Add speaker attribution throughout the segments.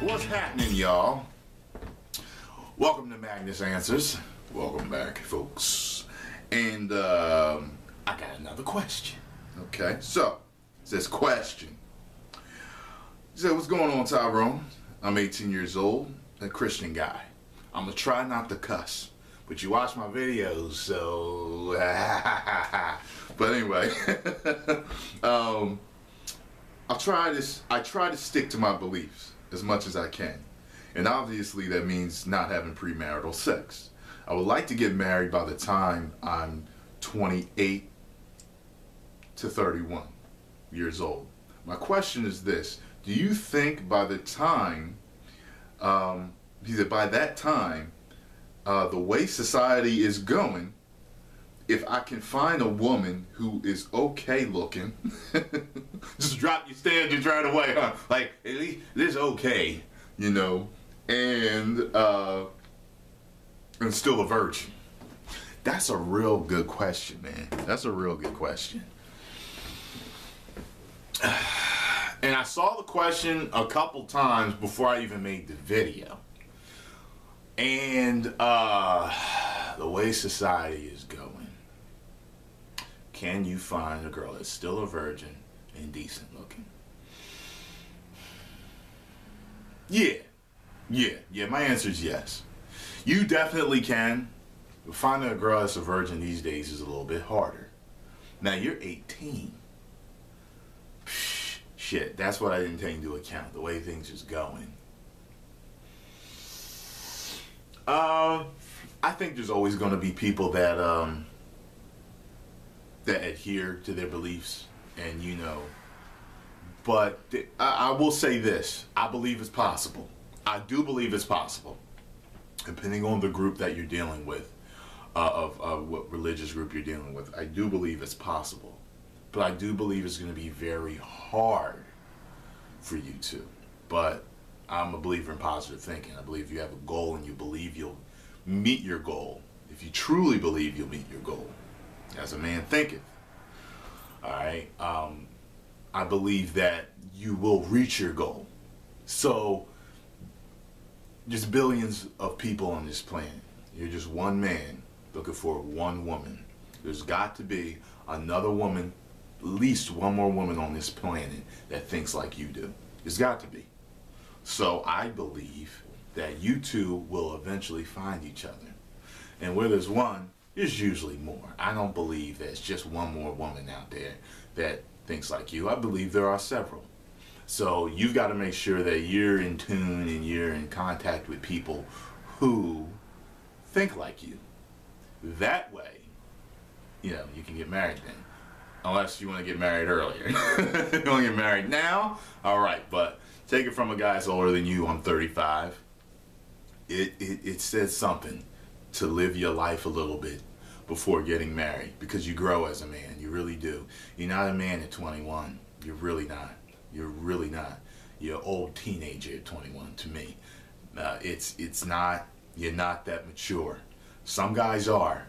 Speaker 1: What's happening, y'all? Welcome to Magnus Answers. Welcome back, folks. And um, I got another question. Okay, so it says question. It said, "What's going on, Tyrone? I'm 18 years old, a Christian guy. I'm gonna try not to cuss." But you watch my videos, so." but anyway, um, I try this. I try to stick to my beliefs as much as I can, and obviously that means not having premarital sex. I would like to get married by the time I'm 28 to 31 years old. My question is this: Do you think by the time, um, by that time, uh, the way society is going, if I can find a woman who is okay looking, just drop your standards right away, huh? Like at least this okay, you know, and uh, and still a virgin. That's a real good question, man. That's a real good question. And I saw the question a couple times before I even made the video. And uh, the way society is going can you find a girl that's still a virgin and decent looking? Yeah. Yeah. Yeah, my answer is yes. You definitely can. Finding a girl that's a virgin these days is a little bit harder. Now, you're 18. Psh, shit, that's what I didn't take into account, the way things is going. Um, I think there's always going to be people that um, that adhere to their beliefs, and you know. But I, I will say this: I believe it's possible. I do believe it's possible, depending on the group that you're dealing with, uh, of, of what religious group you're dealing with. I do believe it's possible, but I do believe it's going to be very hard for you to. But I'm a believer in positive thinking. I believe you have a goal and you believe you'll meet your goal. If you truly believe you'll meet your goal, as a man thinketh. All right. Um, I believe that you will reach your goal. So there's billions of people on this planet. You're just one man looking for one woman. There's got to be another woman, at least one more woman on this planet that thinks like you do. There's got to be. So I believe that you two will eventually find each other. And where there's one, there's usually more. I don't believe there's just one more woman out there that thinks like you. I believe there are several. So you've got to make sure that you're in tune and you're in contact with people who think like you. That way, you know, you can get married then. Unless you want to get married earlier. you want to get married now? All right, but take it from a guy that's older than you. I'm 35. It, it, it says something to live your life a little bit before getting married because you grow as a man. You really do. You're not a man at 21. You're really not. You're really not. You're an old teenager at 21 to me. Uh, it's it's not. You're not that mature. Some guys are,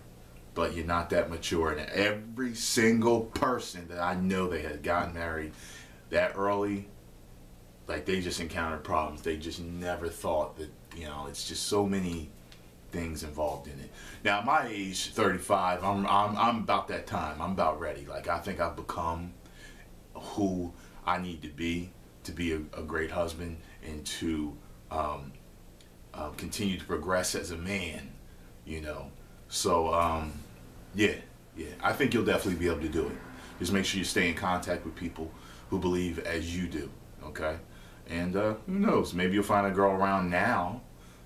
Speaker 1: but you're not that mature. And every single person that I know that has gotten married that early, like they just encountered problems. They just never thought that you know. It's just so many things involved in it. Now, my age, 35, I'm, I'm, I'm about that time. I'm about ready. Like, I think I've become who I need to be to be a, a great husband and to um, uh, continue to progress as a man, you know. So, um, yeah, yeah, I think you'll definitely be able to do it. Just make sure you stay in contact with people who believe as you do, okay? And uh, who knows, maybe you'll find a girl around now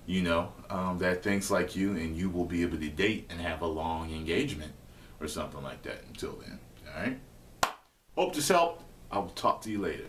Speaker 1: you know, um, that thinks like you, and you will be able to date and have a long engagement or something like that until then. All right. Hope this helped. I will talk to you later.